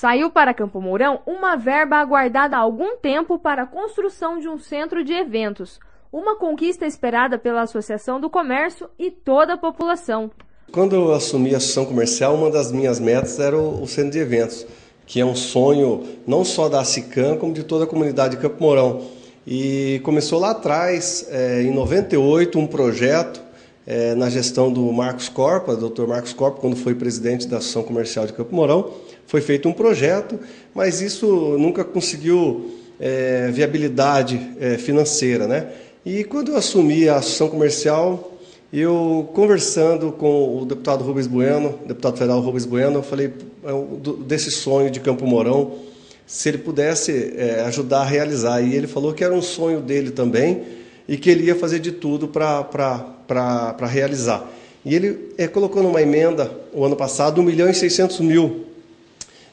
Saiu para Campo Mourão uma verba aguardada há algum tempo para a construção de um centro de eventos, uma conquista esperada pela Associação do Comércio e toda a população. Quando eu assumi a associação comercial, uma das minhas metas era o, centro de eventos, que é um sonho não só da Cicam, como de toda a comunidade de Campo Mourão. E começou lá atrás, é, em 98, um projeto é, na gestão do Marcos Corpa, Dr. Marcos Corpa, quando foi presidente da Associação Comercial de Campo Mourão. Foi feito um projeto, mas isso nunca conseguiu é, viabilidade é, financeira. Né? E quando eu assumi a Associação Comercial, eu conversando com o deputado Rubens Bueno, deputado federal Rubens Bueno, eu falei é, desse sonho de Campo Mourão, se ele pudesse é, ajudar a realizar. E ele falou que era um sonho dele também e que ele ia fazer de tudo para realizar. E ele é, colocou numa emenda, o ano passado, 1 milhão e 600 mil.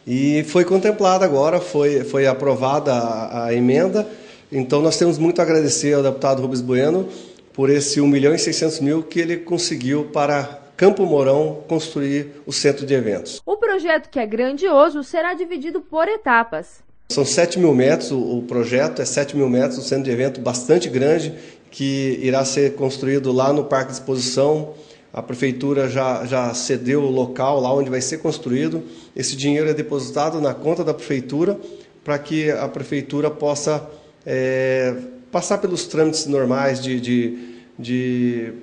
E foi contemplada agora, foi, foi aprovada a, a emenda. Então nós temos muito a agradecer ao deputado Rubens Bueno por esse 1 milhão e 600 mil que ele conseguiu para Campo Mourão construir o centro de eventos. O projeto, que é grandioso, será dividido por etapas. São 7 mil metros, o projeto é 7 mil metros, um centro de evento bastante grande, que irá ser construído lá no Parque de Exposição. A prefeitura já, já cedeu o local lá onde vai ser construído. Esse dinheiro é depositado na conta da prefeitura para que a prefeitura possa é, passar pelos trâmites normais de, de, de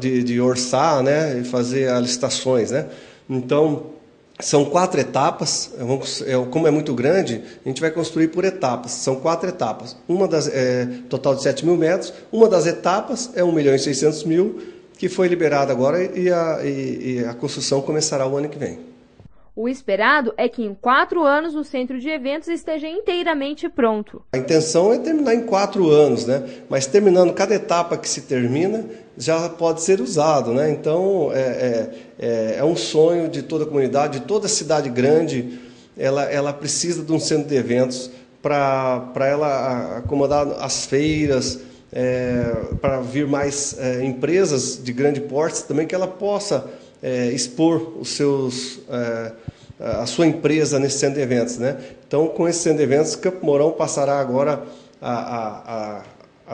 de, de orçar né, e fazer as licitações. Né? Então, são quatro etapas, é, como é muito grande, a gente vai construir por etapas. São quatro etapas. Uma das, é, total de 7 mil metros, uma das etapas é 1 milhão e 600 mil, que foi liberada agora e a, e, e a construção começará o ano que vem. O esperado é que em quatro anos o centro de eventos esteja inteiramente pronto. A intenção é terminar em quatro anos, né? Mas terminando cada etapa que se termina já pode ser usado, né? Então é, é, é, é um sonho de toda a comunidade, de toda cidade grande. Ela, ela precisa de um centro de eventos para ela acomodar as feiras, é, para vir mais é, empresas de grande porte também que ela possa é, expor os seus, é, a sua empresa nesse centro de eventos. Né? Então, com esse centro de eventos, Campo Mourão passará agora a, a, a,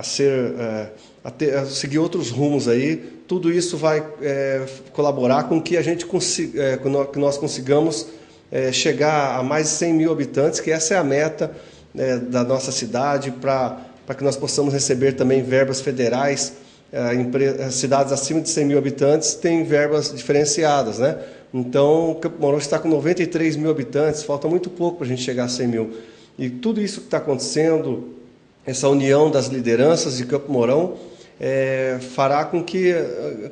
a ser, é, a, ter, a, seguir outros rumos aí. Tudo isso vai é, colaborar com que a gente consiga, é, que nós consigamos é, chegar a mais de 100 mil habitantes, que essa é a meta da nossa cidade, para que nós possamos receber também verbas federais cidades acima de 100 mil habitantes têm verbas diferenciadas, né? Então, Campo Mourão está com 93 mil habitantes, falta muito pouco para a gente chegar a 100 mil. E tudo isso que está acontecendo, essa união das lideranças de Campo Mourão, é, fará com que,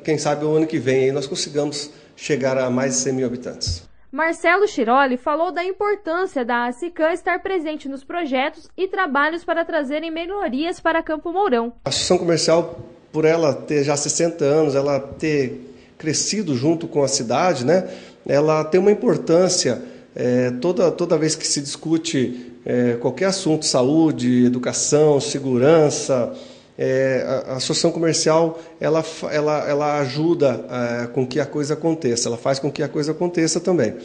quem sabe, o ano que vem aí nós consigamos chegar a mais de 100 mil habitantes. Marcelo Chiroli falou da importância da ACICAN estar presente nos projetos e trabalhos para trazerem melhorias para Campo Mourão. A Associação Comercial por ela ter já 60 anos, ela ter crescido junto com a cidade, né, ela tem uma importância é, toda, toda vez que se discute é, qualquer assunto, saúde, educação, segurança, é, a, a, associação comercial ela, ela, ela ajuda é, com que a coisa aconteça, ela faz com que a coisa aconteça também.